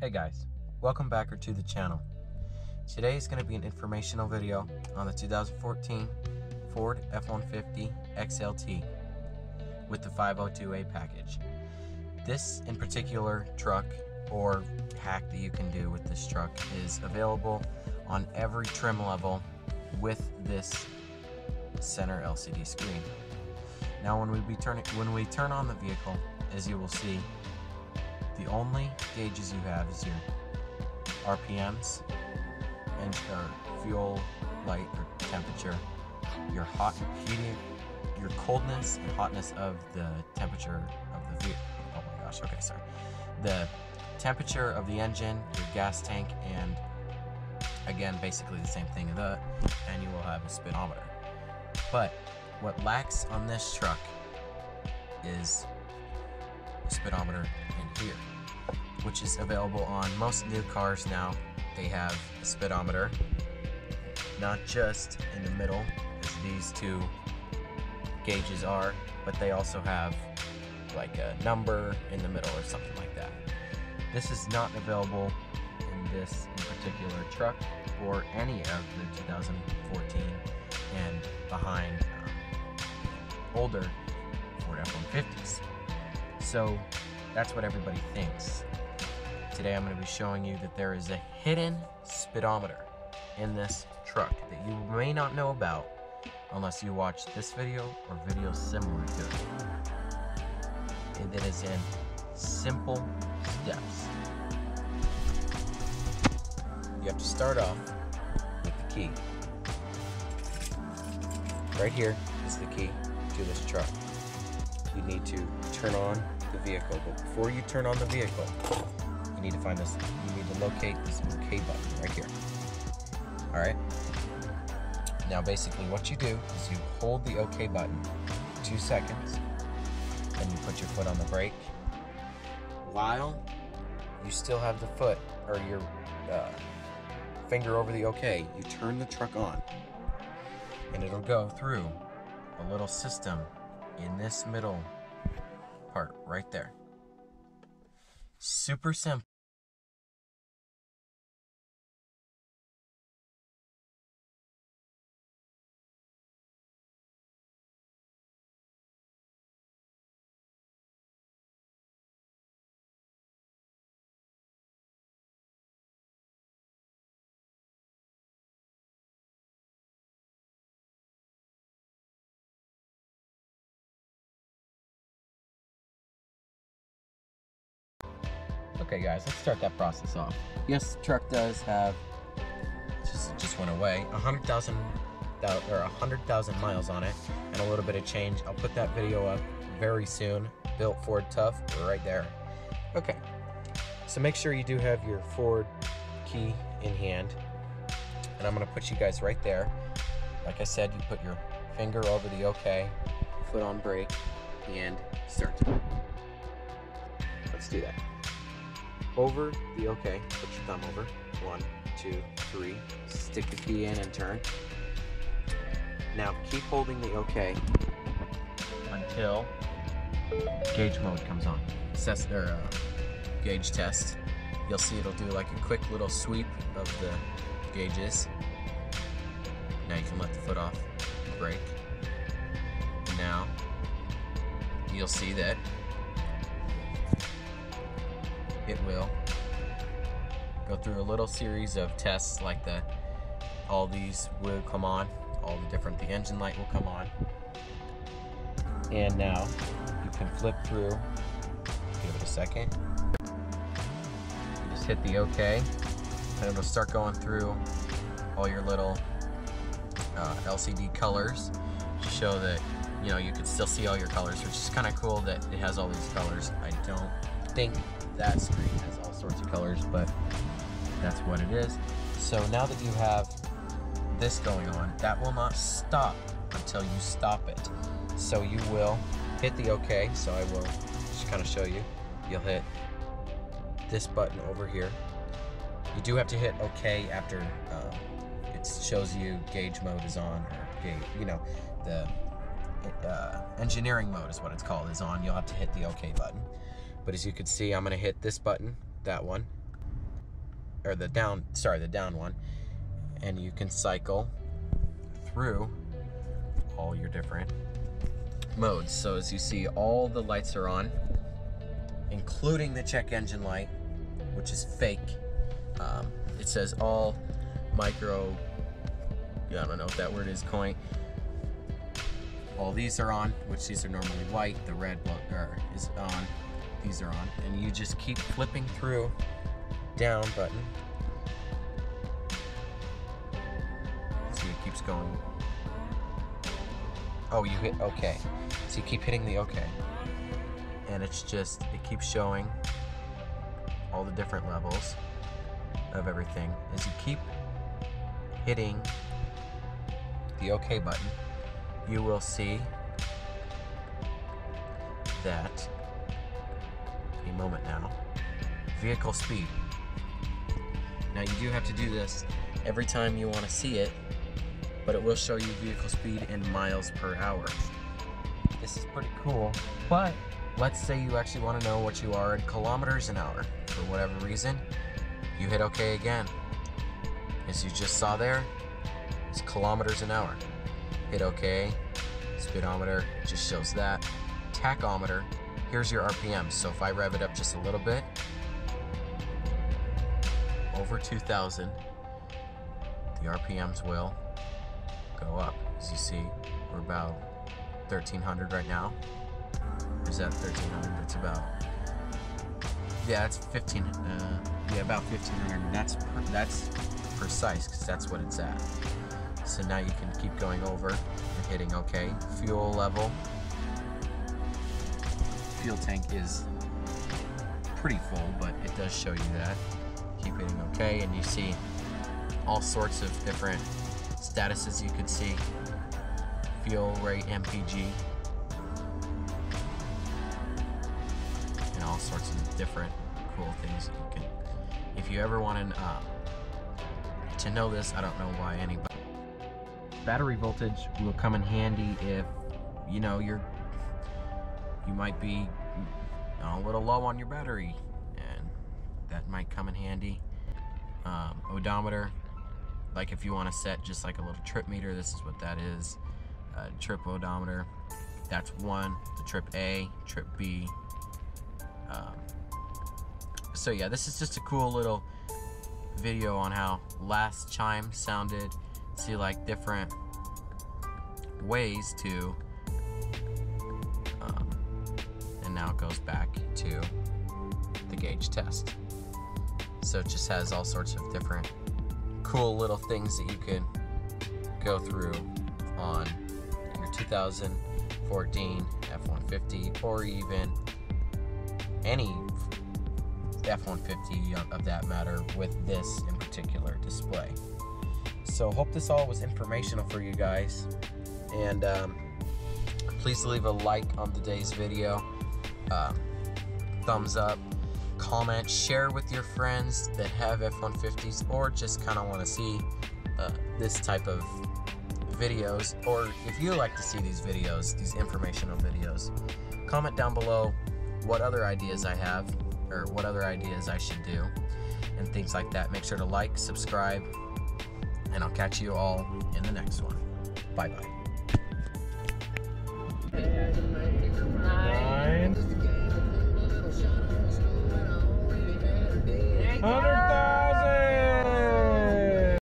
Hey guys, welcome back to the channel. Today is going to be an informational video on the 2014 Ford F-150 XLT with the 502A package. This in particular truck or hack that you can do with this truck is available on every trim level with this center LCD screen. Now when we be turning when we turn on the vehicle, as you will see, the only gauges you have is your RPMs and or fuel light or temperature, your hot heating, your coldness and hotness of the temperature of the vehicle. Oh my gosh, okay, sorry. The temperature of the engine, your gas tank, and again, basically the same thing the and you will have a speedometer. But what lacks on this truck is speedometer in here, which is available on most new cars now. They have a speedometer, not just in the middle, as these two gauges are, but they also have like a number in the middle or something like that. This is not available in this in particular truck or any of the 2014 and behind um, older Ford F-150s. So that's what everybody thinks. Today I'm going to be showing you that there is a hidden speedometer in this truck that you may not know about unless you watch this video or videos similar to it. And it is in simple steps. You have to start off with the key. Right here is the key to this truck. You need to turn on the vehicle, but before you turn on the vehicle, you need to find this, you need to locate this OK button right here. All right. Now basically what you do is you hold the OK button two seconds, and you put your foot on the brake. While you still have the foot or your uh, finger over the OK, you turn the truck on, and it'll go through a little system in this middle part right there. Super simple. Okay guys, let's start that process off. Yes, the truck does have, just, just went away, A 100,000 or 100,000 miles on it and a little bit of change. I'll put that video up very soon. Built Ford Tough, right there. Okay, so make sure you do have your Ford key in hand. And I'm gonna put you guys right there. Like I said, you put your finger over the OK, foot on brake, and start. Let's do that over the OK. Put your thumb over. One, two, three. Stick the key in and turn. Now keep holding the OK until gauge mode comes on. Assess, or, uh, gauge test. You'll see it'll do like a quick little sweep of the gauges. Now you can let the foot off brake. Now you'll see that it will go through a little series of tests like the all these will come on all the different the engine light will come on. And now you can flip through give it a second. Just hit the ok and it'll start going through all your little uh, LCD colors to show that you know you can still see all your colors which is kind of cool that it has all these colors. I don't think that screen has all sorts of colors, but that's what it is. So now that you have this going on, that will not stop until you stop it. So you will hit the OK, so I will just kind of show you. You'll hit this button over here. You do have to hit OK after um, it shows you gauge mode is on, or gauge, you know, the uh, engineering mode is what it's called, is on. You'll have to hit the OK button. But as you can see, I'm gonna hit this button, that one, or the down, sorry, the down one, and you can cycle through all your different modes. So as you see, all the lights are on, including the check engine light, which is fake. Um, it says all micro, I don't know if that word is coin. All these are on, which these are normally white. The red one is on. These are on. And you just keep flipping through down button. See, it keeps going. Oh, you hit OK. So you keep hitting the OK. And it's just, it keeps showing all the different levels of everything. As you keep hitting the OK button, you will see that, a moment now, vehicle speed. Now you do have to do this every time you want to see it, but it will show you vehicle speed in miles per hour. This is pretty cool, but let's say you actually want to know what you are in kilometers an hour. For whatever reason, you hit OK again. As you just saw there, it's kilometers an hour. Hit OK. Speedometer just shows that. Tachometer, here's your RPM. So if I rev it up just a little bit, over 2,000, the RPMs will go up. As you see, we're about 1,300 right now. Is that 1,300? That's about, yeah, it's 15, uh, yeah, about 1,500. That's, that's precise because that's what it's at. So now you can keep going over and hitting OK. Fuel level. Fuel tank is pretty full, but it does show you that. Keep hitting OK, and you see all sorts of different statuses you could see. Fuel rate, MPG, and all sorts of different cool things that you can. If you ever want to, uh, to know this, I don't know why anybody battery voltage will come in handy if you know you're you might be a little low on your battery and that might come in handy. Um, odometer like if you want to set just like a little trip meter this is what that is. Uh, trip odometer that's one. The trip A trip B um, so yeah this is just a cool little video on how last chime sounded. See like different ways to now it goes back to the gauge test so it just has all sorts of different cool little things that you can go through on your 2014 F-150 or even any F-150 of that matter with this in particular display. So hope this all was informational for you guys. And um, please leave a like on today's video. Uh, thumbs up, comment, share with your friends that have F-150s or just kind of want to see uh, this type of videos. Or if you like to see these videos, these informational videos, comment down below what other ideas I have or what other ideas I should do and things like that. Make sure to like, subscribe, and I'll catch you all in the next one. Bye bye. Hundred